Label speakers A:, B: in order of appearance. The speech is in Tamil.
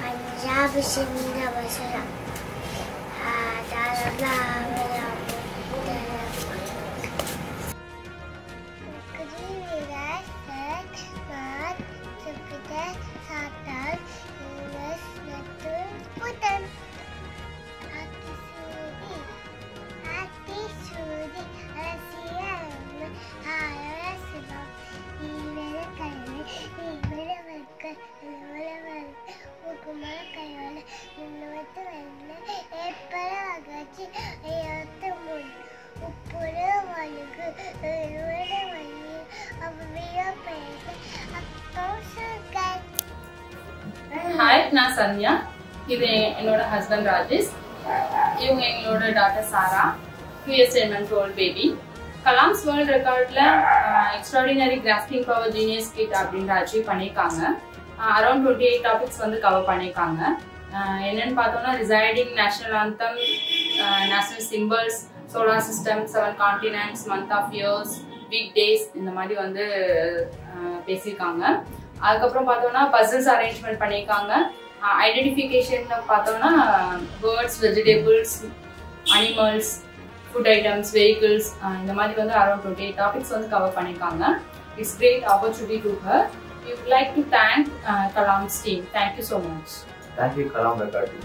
A: Punjab Sindh Basra Could you realize that God took the satan?
B: Hi நான் சந்தியா இது என்னோட ஹஸ்பண்ட் ராஜேஷ். இவங்க எங்களோட doctor Sara. Two years ten month old baby Kalam's world ரெக்கார்டில் extraordinary crafting power genius kid அப்படின்ற அச்சீவ் பண்ணியிருக்காங்க. அரௌண்ட் டுவெண்ட்டி எயிட் டாபிக்ஸ் வந்து கவர் பண்ணியிருக்காங்க. என்னன்னு பார்த்தோம்னா reciting national anthem national symbols solar system seven continents month of years week days இந்த மாதிரி வந்து பேசியிருக்காங்க. அதுக்கப்புறம் பார்த்தோம்னா பசில்ஸ் அரேஞ்ச்மெண்ட் பண்ணியிருக்காங்க. ஐடென்டிஃபிகேஷன் பார்த்தோம்னா birds vegetables animals food items vehicles இந்த மாதிரி வந்து அரௌண்ட் டுவெண்ட்டி எயிட் டாபிக்ஸ் வந்து கவர் பண்ணியிருக்காங்க. It's great opportunity to her we would like to thank uh, Kalam's team. Thank you so much.
C: Thank you, Kalam Record team.